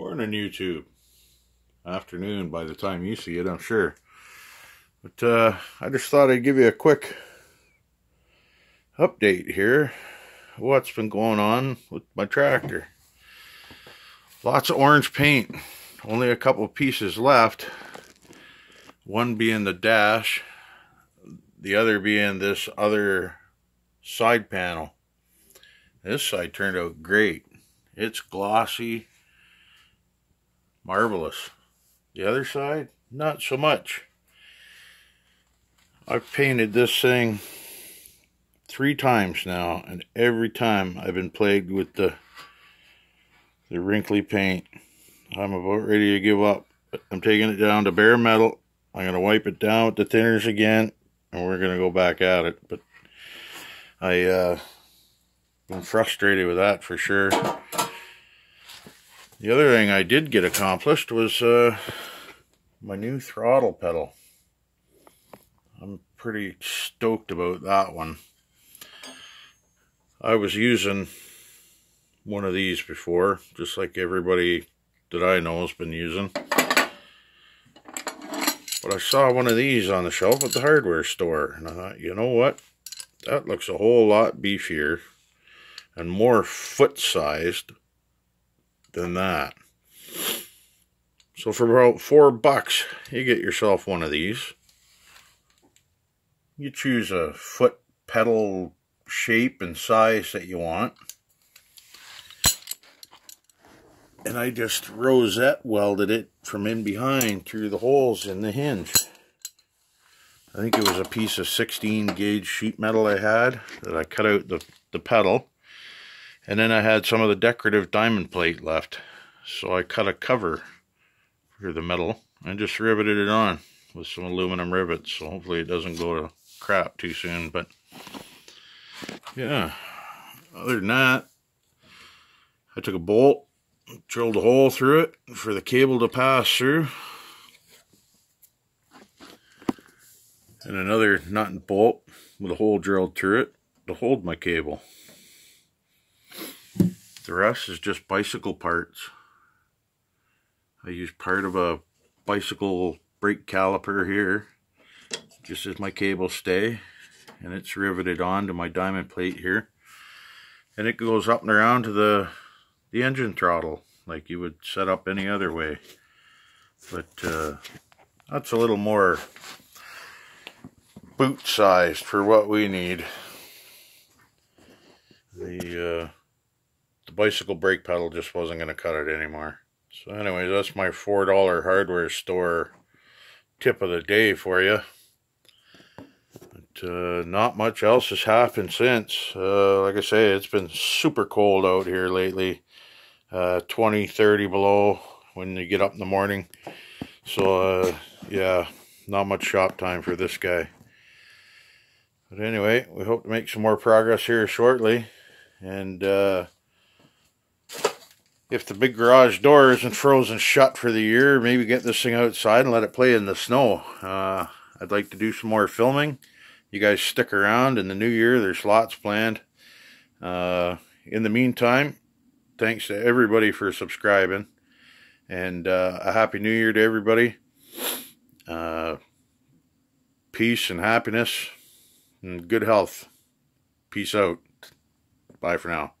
Morning, YouTube. Afternoon by the time you see it, I'm sure. But uh, I just thought I'd give you a quick update here. What's been going on with my tractor. Lots of orange paint. Only a couple pieces left. One being the dash. The other being this other side panel. This side turned out great. It's glossy marvelous. The other side, not so much. I've painted this thing three times now, and every time I've been plagued with the the wrinkly paint. I'm about ready to give up. I'm taking it down to bare metal. I'm going to wipe it down with the thinners again, and we're going to go back at it. But I, uh, I'm frustrated with that for sure. The other thing I did get accomplished was uh, my new throttle pedal. I'm pretty stoked about that one. I was using one of these before, just like everybody that I know has been using. But I saw one of these on the shelf at the hardware store, and I thought, you know what? That looks a whole lot beefier and more foot-sized than that. So for about four bucks, you get yourself one of these. You choose a foot pedal shape and size that you want. And I just rosette welded it from in behind through the holes in the hinge. I think it was a piece of 16 gauge sheet metal I had that I cut out the, the pedal and then I had some of the decorative diamond plate left. So I cut a cover for the metal and just riveted it on with some aluminum rivets. So hopefully it doesn't go to crap too soon. But yeah, other than that, I took a bolt, drilled a hole through it for the cable to pass through. And another nut and bolt with a hole drilled through it to hold my cable. The rest is just bicycle parts. I use part of a bicycle brake caliper here, just as my cable stay, and it's riveted on to my diamond plate here. And it goes up and around to the, the engine throttle, like you would set up any other way. But uh, that's a little more boot sized for what we need. The uh, bicycle brake pedal just wasn't going to cut it anymore. So anyways, that's my $4 hardware store tip of the day for you. But, uh, not much else has happened since. Uh, like I say, it's been super cold out here lately. Uh, 20, 30 below when you get up in the morning. So, uh, yeah, not much shop time for this guy. But anyway, we hope to make some more progress here shortly. And, uh, if the big garage door isn't frozen shut for the year, maybe get this thing outside and let it play in the snow. Uh, I'd like to do some more filming. You guys stick around in the new year. There's lots planned. Uh, in the meantime, thanks to everybody for subscribing. And uh, a happy new year to everybody. Uh, peace and happiness and good health. Peace out. Bye for now.